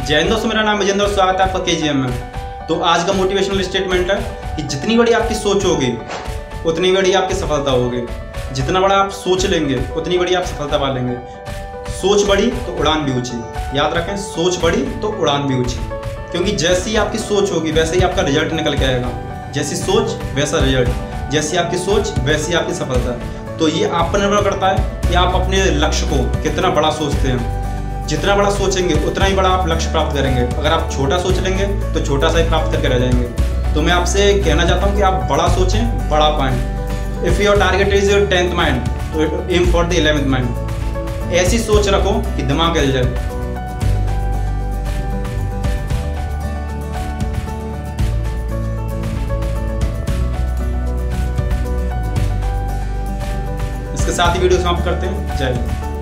हिंद दोस्तों, मेरा नाम विजेंद्र स्वागत है आपका के में। तो आज का मोटिवेशनल स्टेटमेंट है कि जितनी बड़ी आपकी सोच होगी, उतनी बड़ी आपकी सफलता होगी। जितना बड़ा आप सोच लेंगे, उतनी बड़ी आप सफलता पा लेंगे। सोच बड़ी तो उड़ान भी ऊँची। याद रखें, सोच बड़ी तो उड़ान भी ऊँची। क्योंकि जैसी आपकी सोच होगी, वैसे ही आपका रिज़ल्ट निकल के आएगा। जैसी सोच, वैसा रिज़ल्ट जैसी आपकी सोच, वैसी आपकी सफलता। तो ये आप पर निर्भर करता है कि आप अपने लक्ष्य को कितना बड़ा सोचते हैं। जितना बड़ा सोचेंगे, उतना ही बड़ा आप लक्ष्य प्राप्त करेंगे। अगर आप छोटा सोच लेंगे तो छोटा सा ही प्राप्त करके रह जाएँगे। तो मैं आपसे कहना चाहता हूँ कि आप बड़ा सोचें, बड़ा पाएँ। If your target is your tenth mind तो aim for the eleventh mind ऐसी सोच रखो कि दिमाग हिल जाए। इसके साथ ही वीडियो समाप्त करते हैं। जय हिंद।